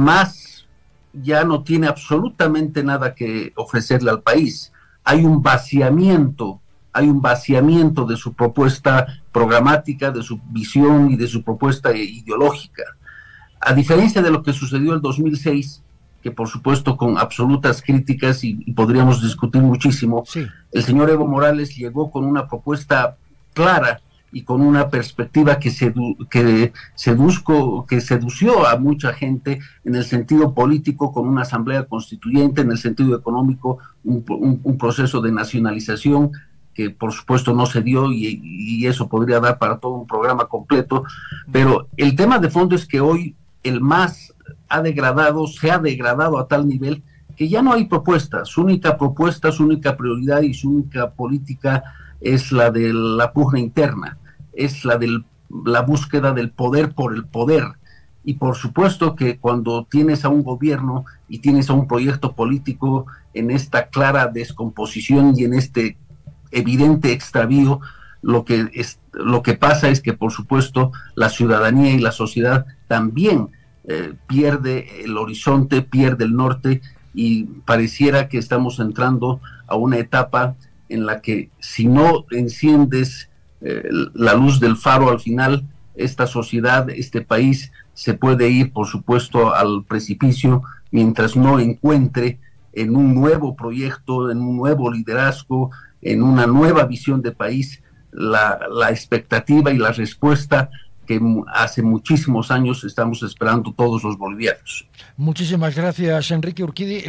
MAS ya no tiene absolutamente nada que ofrecerle al país. Hay un vaciamiento, hay un vaciamiento de su propuesta programática, de su visión y de su propuesta ideológica. A diferencia de lo que sucedió en 2006, que por supuesto con absolutas críticas y, podríamos discutir muchísimo, el señor Evo Morales llegó con una propuesta clara y con una perspectiva que, que, seduzco, que sedució a mucha gente en el sentido político con una asamblea constituyente, en el sentido económico un, proceso de nacionalización que por supuesto no se dio y, y, eso podría dar para todo un programa completo, pero el tema de fondo es que hoy el MAS ha degradado, se ha degradado a tal nivel que ya no hay propuesta, su única propuesta, su única prioridad y su única política es la de la pugna interna es la de la búsqueda del poder por el poder. Y por supuesto que cuando tienes a un gobierno y tienes a un proyecto político en esta clara descomposición y en este evidente extravío, lo que, es, lo que pasa es que por supuesto la ciudadanía y la sociedad también eh, pierde el horizonte, pierde el norte y pareciera que estamos entrando a una etapa en la que si no enciendes eh, la luz del faro al final, esta sociedad, este país se puede ir, por supuesto, al precipicio mientras no encuentre en un nuevo proyecto, en un nuevo liderazgo, en una nueva visión de país, la, la expectativa y la respuesta que hace muchísimos años estamos esperando todos los bolivianos. Muchísimas gracias, Enrique Urquidi.